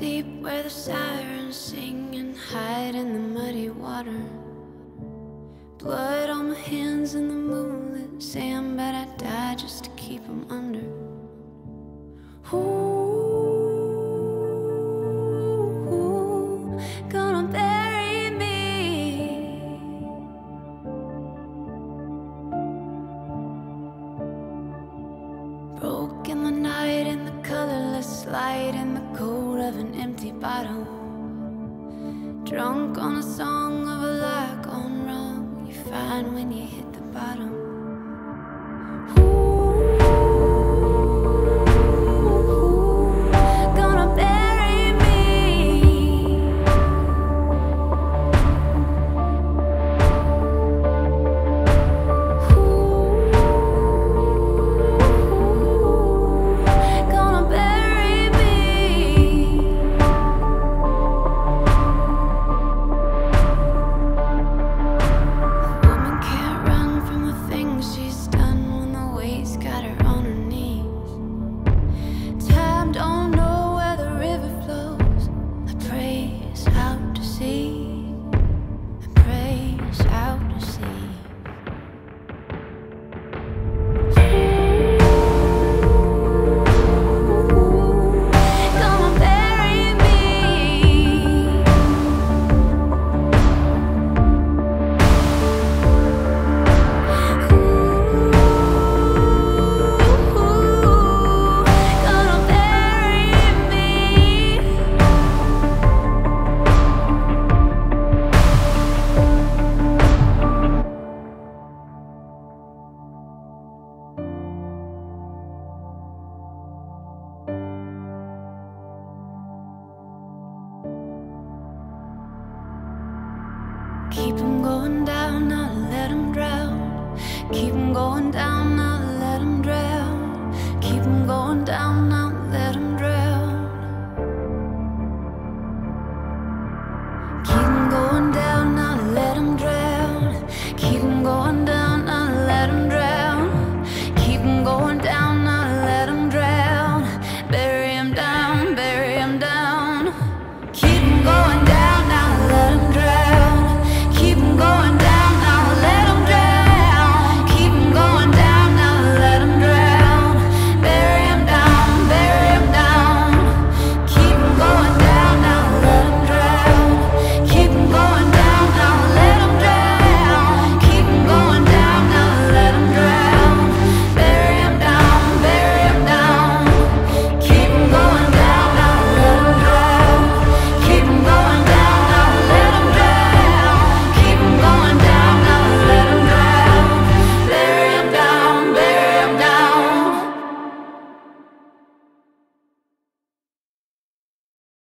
deep where the sirens sing and hide in the muddy water. Blood on my hands in the moonlit sand, but I die just to keep them under. Ooh, gonna bury me. Broke in the night in the colorless light in the cold of an empty bottle. Drunk on a song Keep them going down, not let them drown. Keep them going down, not let them drown. Keep them going down.